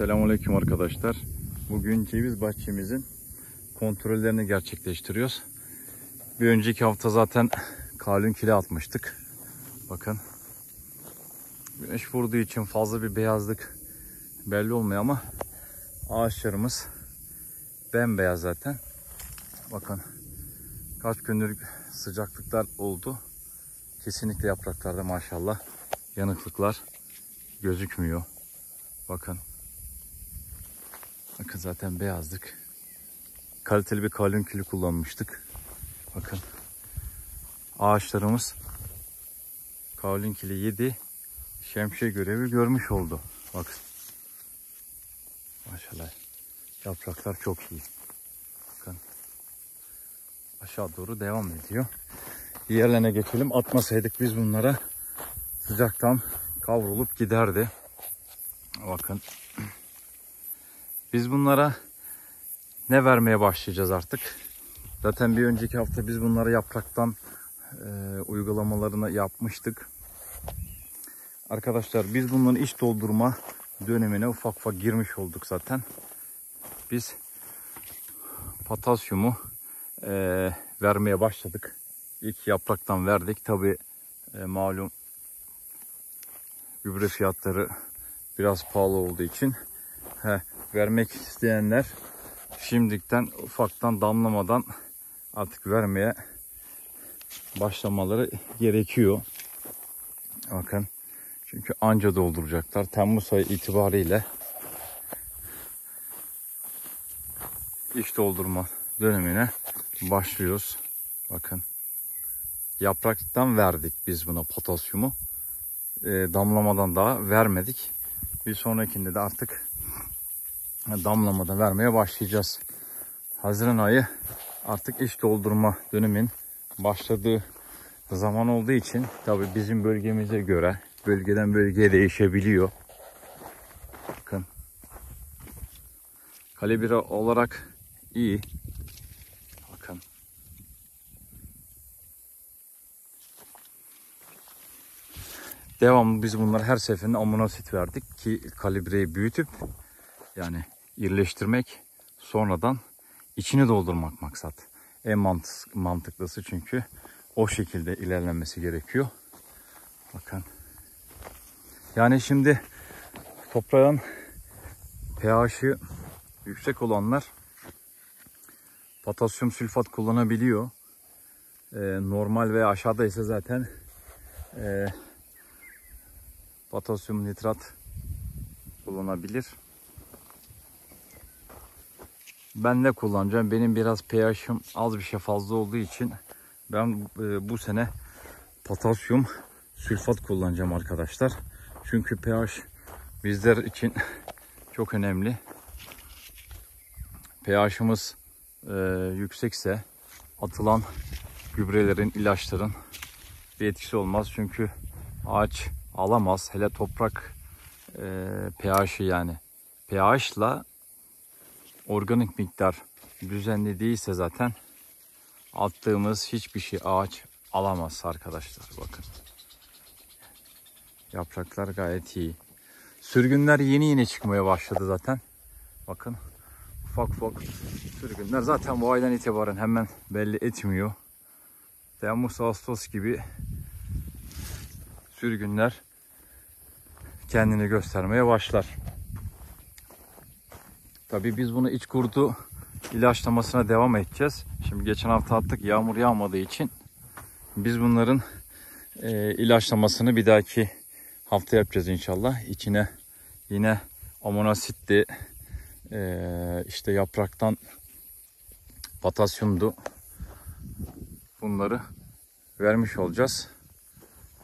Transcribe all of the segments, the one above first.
Selamünaleyküm arkadaşlar. Bugün ceviz bahçemizin kontrollerini gerçekleştiriyoruz. Bir önceki hafta zaten kalın kile atmıştık. Bakın. Güneş vurduğu için fazla bir beyazlık belli olmuyor ama ağaçlarımız bembeyaz zaten. Bakın kaç gündür sıcaklıklar oldu. Kesinlikle yapraklarda maşallah yanıklıklar gözükmüyor. Bakın. Bakın zaten beyazlık. Kaliteli bir kalın külü kullanmıştık. Bakın. Ağaçlarımız kalın kili yedi. Şemsiye görevi görmüş oldu. Bakın. Maşallah. Yapraklar çok iyi. Bakın. Aşağı doğru devam ediyor. Diğerlerine geçelim. Atmasaydık biz bunlara sıcaktan kavrulup giderdi. Bakın. Biz bunlara ne vermeye başlayacağız artık? Zaten bir önceki hafta biz bunlara yapraktan e, uygulamalarını yapmıştık. Arkadaşlar biz bunların iç doldurma dönemine ufak ufak girmiş olduk zaten. Biz potasyumu e, vermeye başladık. İlk yapraktan verdik. Tabi e, malum gübre fiyatları biraz pahalı olduğu için he, vermek isteyenler şimdikten ufaktan damlamadan artık vermeye başlamaları gerekiyor. Bakın çünkü anca dolduracaklar. Temmuz ayı itibariyle iş doldurma dönemine başlıyoruz. Bakın yapraktan verdik biz buna potasyumu. E, damlamadan daha vermedik. Bir sonrakinde de artık damlamadan vermeye başlayacağız. Haziran ayı artık iş doldurma dönemin başladığı zaman olduğu için tabi bizim bölgemize göre bölgeden bölgeye değişebiliyor. Bakın. Kalibre olarak iyi. Bakın. Devamlı biz bunları her seferinde aminosit verdik ki kalibreyi büyütüp yani irileştirmek sonradan içini doldurmak maksat. En mantık, mantıklısı çünkü o şekilde ilerlemesi gerekiyor. Bakın. Yani şimdi toprağın pH'i yüksek olanlar potasyum sülfat kullanabiliyor. Ee, normal ve aşağıda ise zaten e, potasyum nitrat kullanabilir. Ben ne kullanacağım? Benim biraz pH'im az bir şey fazla olduğu için ben e, bu sene potasyum sülfat kullanacağım arkadaşlar. Çünkü pH bizler için çok önemli. pH'imiz e, yüksekse atılan gübrelerin, ilaçların bir etkisi olmaz. Çünkü ağaç alamaz. Hele toprak e, pH'i yani pH'la organik miktar düzenli değilse zaten attığımız hiçbir şey ağaç alamaz arkadaşlar bakın. Yapraklar gayet iyi. Sürgünler yeni yeni çıkmaya başladı zaten. Bakın ufak ufak sürgünler zaten bu aydan itibaren hemen belli etmiyor. Temmuz Ağustos gibi sürgünler kendini göstermeye başlar. Tabii biz bunu iç kurdu ilaçlamasına devam edeceğiz. Şimdi geçen hafta attık yağmur yağmadığı için biz bunların e, ilaçlamasını bir dahaki hafta yapacağız inşallah. İçine yine amonasitti e, işte yapraktan potasyumdu bunları vermiş olacağız.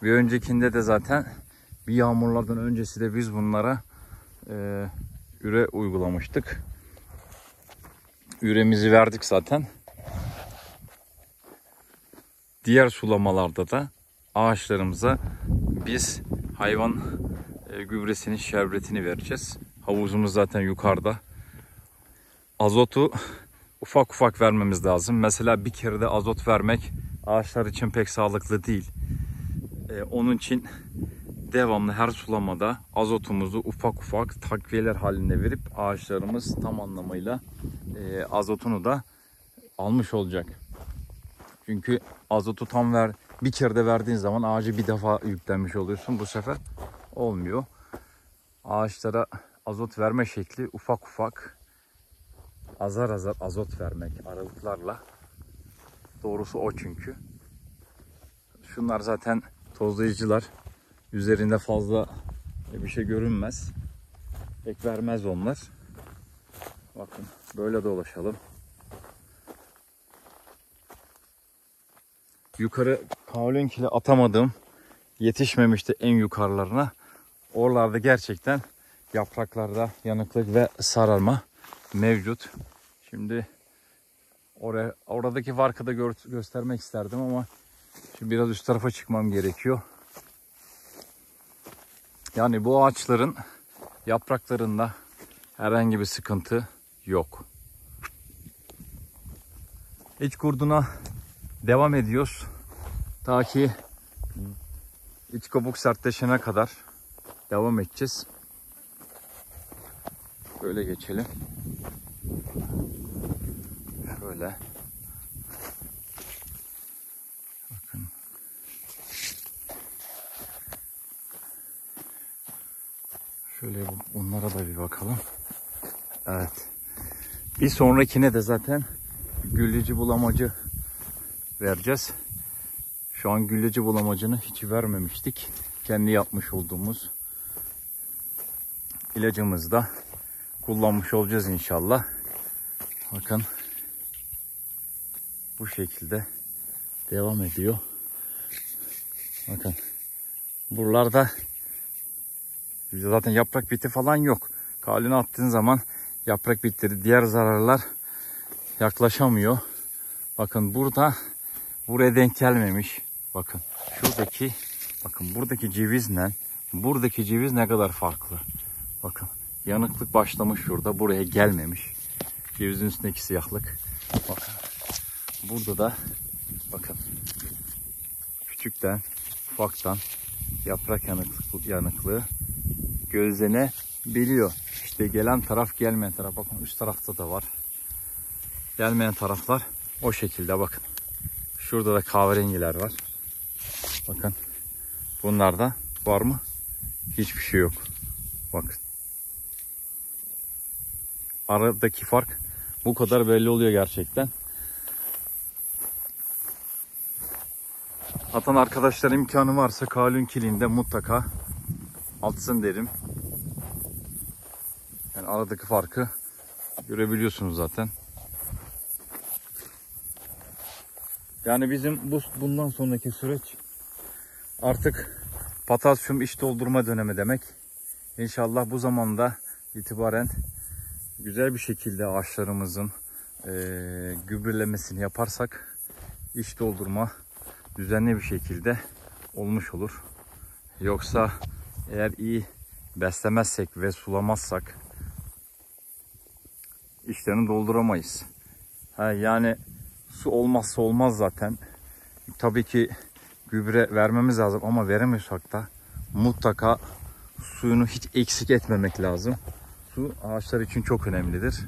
Bir öncekinde de zaten bir yağmurlardan öncesi de biz bunlara e, üre uygulamıştık. Üremizi verdik zaten. Diğer sulamalarda da ağaçlarımıza biz hayvan e, gübresinin şerbetini vereceğiz. Havuzumuz zaten yukarıda. Azotu ufak ufak vermemiz lazım. Mesela bir kere de azot vermek ağaçlar için pek sağlıklı değil. E, onun için devamlı her sulamada azotumuzu ufak ufak takviyeler halinde verip ağaçlarımız tam anlamıyla e, azotunu da almış olacak. Çünkü azotu tam ver bir kere de verdiğin zaman ağacı bir defa yüklenmiş oluyorsun. Bu sefer olmuyor. Ağaçlara azot verme şekli ufak ufak azar azar azot vermek aralıklarla. Doğrusu o çünkü. Şunlar zaten tozlayıcılar. Üzerinde fazla bir şey görünmez. Pek vermez onlar. Bakın böyle dolaşalım. Yukarı kavlenkile atamadım. Yetişmemişti en yukarılarına. Oralarda gerçekten yapraklarda yanıklık ve sararma mevcut. Şimdi oraya oradaki farkı da gör, göstermek isterdim ama şimdi biraz üst tarafa çıkmam gerekiyor. Yani bu ağaçların yapraklarında herhangi bir sıkıntı yok. İç kurduna devam ediyoruz. Ta ki iç kabuk sertleşene kadar devam edeceğiz. Böyle geçelim. Şöyle. Şöyle bunlara da bir bakalım. Evet. Bir sonrakine de zaten gülleci bulamacı vereceğiz. Şu an gülleci bulamacını hiç vermemiştik. Kendi yapmış olduğumuz ilacımızı da kullanmış olacağız inşallah. Bakın bu şekilde devam ediyor. Bakın buralarda zaten yaprak biti falan yok. Kalini attığın zaman yaprak bitleri diğer zararlar yaklaşamıyor. Bakın burada buraya denk gelmemiş. Bakın şuradaki bakın buradaki cevizle buradaki ceviz ne kadar farklı. Bakın yanıklık başlamış şurada buraya gelmemiş. Cevizin üstündeki siyahlık. Bakın burada da bakın küçükten ufaktan yaprak yanıklık, yanıklığı gözlenebiliyor. İşte gelen taraf gelmeyen taraf bakın üst tarafta da var. Gelmeyen taraflar o şekilde bakın. Şurada da kahverengiler var. Bakın. Bunlarda var mı? Hiçbir şey yok. Bakın. Aradaki fark bu kadar belli oluyor gerçekten. Atan arkadaşlar imkanı varsa kalün kilinde mutlaka atsın derim. Yani aradaki farkı görebiliyorsunuz zaten. Yani bizim bu bundan sonraki süreç artık potasyum iç doldurma dönemi demek. İnşallah bu zamanda itibaren güzel bir şekilde ağaçlarımızın eee gübrelemesini yaparsak iç doldurma düzenli bir şekilde olmuş olur. Yoksa eğer iyi beslemezsek ve sulamazsak içlerini dolduramayız. Ha, yani su olmazsa olmaz zaten. Tabii ki gübre vermemiz lazım ama veremiyorsak da mutlaka suyunu hiç eksik etmemek lazım. Su ağaçlar için çok önemlidir.